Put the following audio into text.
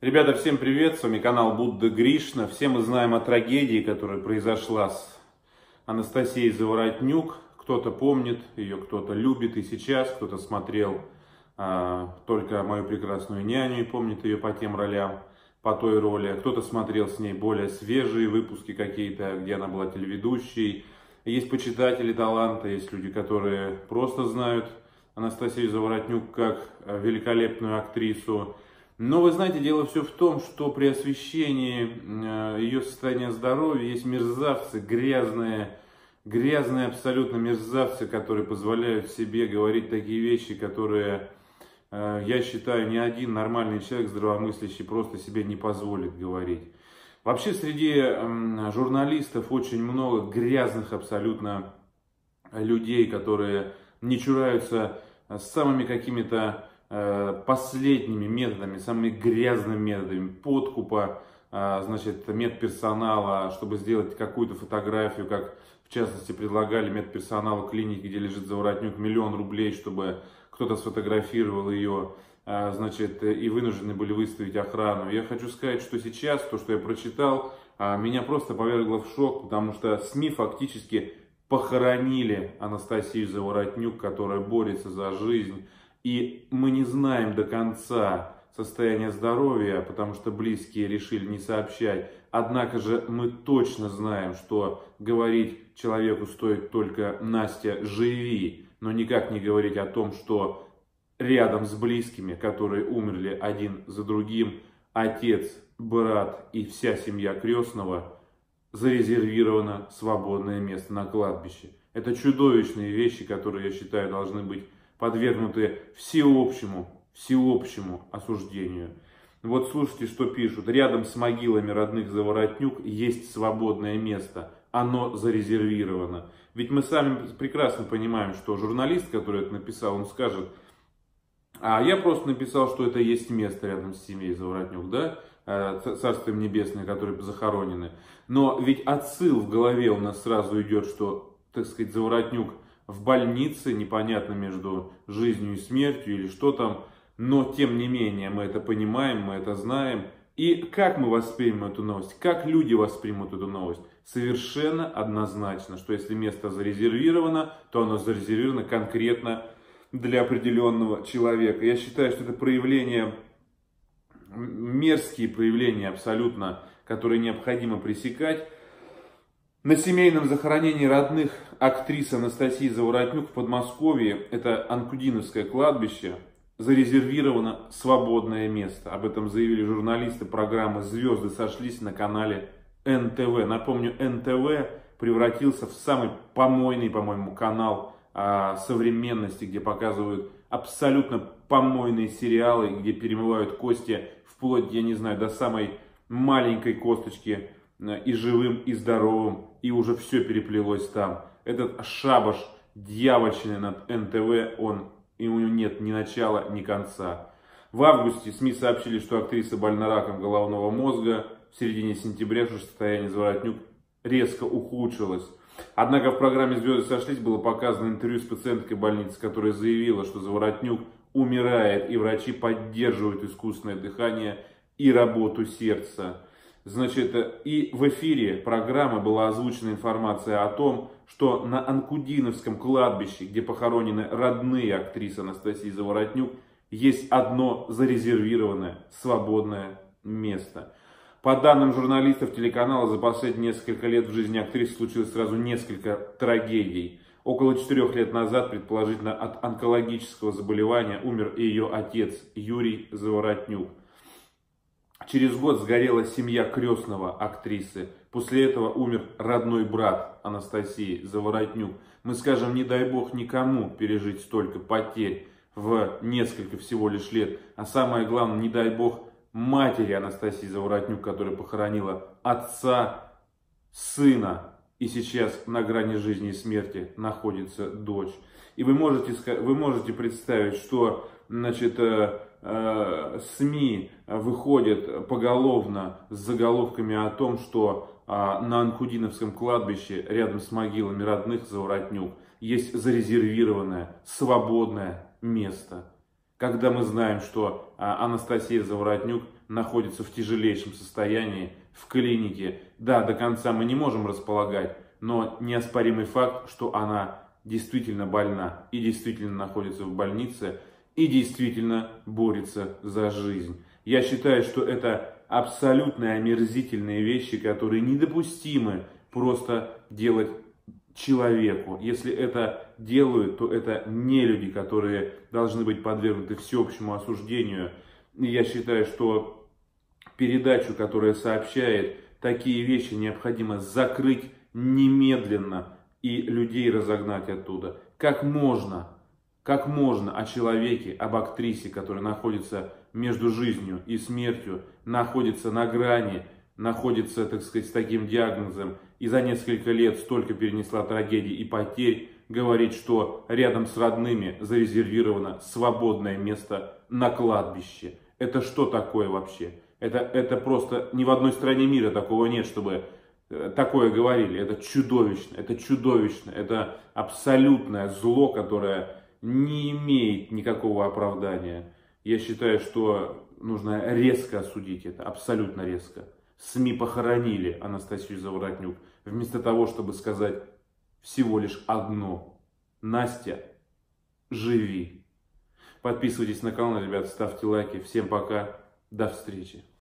Ребята, всем привет, с вами канал Будда Гришна. Все мы знаем о трагедии, которая произошла с Анастасией Заворотнюк. Кто-то помнит ее, кто-то любит и сейчас, кто-то смотрел а, только мою прекрасную няню и помнит ее по тем ролям, по той роли. Кто-то смотрел с ней более свежие выпуски какие-то, где она была телеведущей. Есть почитатели таланта, есть люди, которые просто знают Анастасию Заворотнюк как великолепную актрису. Но вы знаете, дело все в том, что при освещении э, ее состояния здоровья есть мерзавцы, грязные, грязные абсолютно мерзавцы, которые позволяют себе говорить такие вещи, которые, э, я считаю, ни один нормальный человек, здравомыслящий, просто себе не позволит говорить. Вообще среди журналистов очень много грязных абсолютно людей, которые не чураются самыми какими-то последними методами, самыми грязными методами подкупа, э, значит, медперсонала, чтобы сделать какую-то фотографию, как в частности предлагали медперсоналу клиники, где лежит заворотнюк, миллион рублей, чтобы кто-то сфотографировал ее, э, значит, и вынуждены были выставить охрану. Я хочу сказать, что сейчас то, что я прочитал, меня просто повергло в шок, потому что СМИ фактически похоронили Анастасию Заворотнюк, которая борется за жизнь, и мы не знаем до конца состояние здоровья, потому что близкие решили не сообщать. Однако же мы точно знаем, что говорить человеку стоит только «Настя, живи», но никак не говорить о том, что рядом с близкими, которые умерли один за другим, отец, брат и вся семья крестного, зарезервировано свободное место на кладбище. Это чудовищные вещи, которые, я считаю, должны быть подвергнуты всеобщему, всеобщему осуждению. Вот слушайте, что пишут. Рядом с могилами родных Заворотнюк есть свободное место. Оно зарезервировано. Ведь мы сами прекрасно понимаем, что журналист, который это написал, он скажет, а я просто написал, что это есть место рядом с семьей Заворотнюк, да? Э, Царствием Небесное, которые захоронены. Но ведь отсыл в голове у нас сразу идет, что, так сказать, Заворотнюк в больнице, непонятно между жизнью и смертью или что там, но тем не менее мы это понимаем, мы это знаем. И как мы воспримем эту новость, как люди воспримут эту новость? Совершенно однозначно, что если место зарезервировано, то оно зарезервировано конкретно для определенного человека. Я считаю, что это проявление, мерзкие проявления абсолютно, которые необходимо пресекать. На семейном захоронении родных актрисы Анастасии Заворотнюк в Подмосковье, это Анкудиновское кладбище, зарезервировано свободное место. Об этом заявили журналисты программы «Звезды сошлись» на канале НТВ. Напомню, НТВ превратился в самый помойный, по-моему, канал а, современности, где показывают абсолютно помойные сериалы, где перемывают кости вплоть, я не знаю, до самой маленькой косточки и живым, и здоровым, и уже все переплелось там. Этот шабаш дьявольщины над НТВ, он, и у него нет ни начала, ни конца. В августе СМИ сообщили, что актриса больна раком головного мозга. В середине сентября же состояние Заворотнюк резко ухудшилось. Однако в программе «Звезды сошлись» было показано интервью с пациенткой больницы, которая заявила, что Заворотнюк умирает, и врачи поддерживают искусственное дыхание и работу сердца. Значит, и в эфире программы была озвучена информация о том, что на Анкудиновском кладбище, где похоронены родные актрисы Анастасии Заворотнюк, есть одно зарезервированное свободное место. По данным журналистов телеканала, за последние несколько лет в жизни актрисы случилось сразу несколько трагедий. Около четырех лет назад, предположительно от онкологического заболевания, умер ее отец Юрий Заворотнюк. Через год сгорела семья крестного актрисы. После этого умер родной брат Анастасии Заворотнюк. Мы скажем, не дай бог никому пережить столько потерь в несколько всего лишь лет. А самое главное, не дай бог матери Анастасии Заворотнюк, которая похоронила отца, сына. И сейчас на грани жизни и смерти находится дочь. И вы можете, вы можете представить, что значит, э, Э, СМИ выходят поголовно с заголовками о том, что а, на Анкудиновском кладбище рядом с могилами родных Заворотнюк есть зарезервированное свободное место. Когда мы знаем, что а, Анастасия Заворотнюк находится в тяжелейшем состоянии в клинике. Да, до конца мы не можем располагать, но неоспоримый факт, что она действительно больна и действительно находится в больнице и действительно борется за жизнь. Я считаю, что это абсолютно омерзительные вещи, которые недопустимы просто делать человеку. Если это делают, то это не люди, которые должны быть подвергнуты всеобщему осуждению. И я считаю, что передачу, которая сообщает такие вещи, необходимо закрыть немедленно и людей разогнать оттуда. Как можно, как можно о человеке, об актрисе, которая находится между жизнью и смертью, находится на грани, находится, так сказать, с таким диагнозом и за несколько лет столько перенесла трагедий и потерь, говорит, что рядом с родными зарезервировано свободное место на кладбище. Это что такое вообще? Это, это просто ни в одной стране мира такого нет, чтобы такое говорили. Это чудовищно, это чудовищно, это абсолютное зло, которое не имеет никакого оправдания. Я считаю, что нужно резко осудить это, абсолютно резко. СМИ похоронили Анастасию Заворотнюк, вместо того, чтобы сказать всего лишь одно. Настя, живи. Подписывайтесь на канал, ребят, ставьте лайки. Всем пока, до встречи.